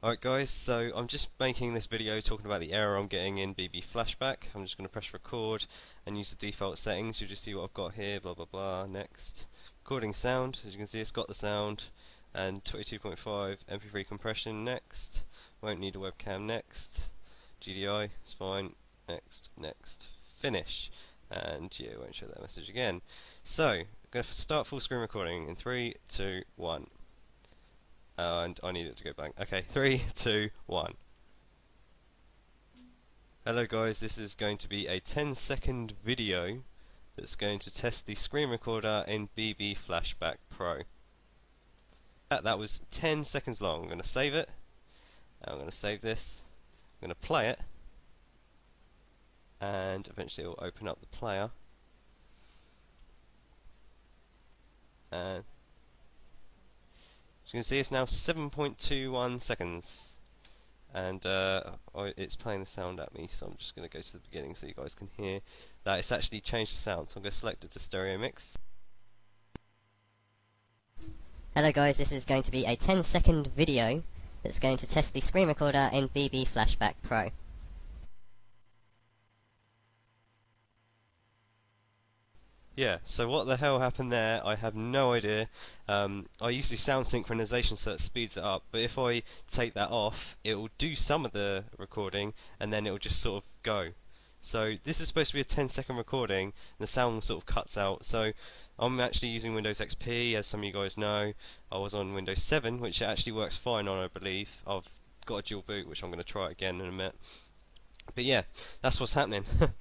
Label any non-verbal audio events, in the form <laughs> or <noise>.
Alright guys, so I'm just making this video talking about the error I'm getting in BB Flashback. I'm just going to press record and use the default settings. You'll just see what I've got here, blah blah blah, next. Recording sound, as you can see it's got the sound, and 22.5 MP3 compression, next. Won't need a webcam, next. GDI, it's fine, next, next. Finish. And yeah, won't show that message again. So, I'm going to start full screen recording in 3, 2, 1. And I need it to go blank. Okay, three, two, one. Hello guys, this is going to be a 10 second video that's going to test the screen recorder in BB Flashback Pro. That, that was 10 seconds long. I'm going to save it. I'm going to save this. I'm going to play it. And eventually it will open up the player. And you can see it's now 7.21 seconds. And uh, it's playing the sound at me so I'm just going to go to the beginning so you guys can hear that it's actually changed the sound. So I'm going to select it to stereo mix. Hello guys, this is going to be a 10 second video that's going to test the screen recorder in BB Flashback Pro. Yeah, so what the hell happened there, I have no idea. Um, I the sound synchronization so it speeds it up, but if I take that off, it will do some of the recording, and then it will just sort of go. So this is supposed to be a 10 second recording, and the sound sort of cuts out, so I'm actually using Windows XP, as some of you guys know. I was on Windows 7, which actually works fine on, I believe. I've got a dual boot, which I'm going to try again in a minute. But yeah, that's what's happening. <laughs>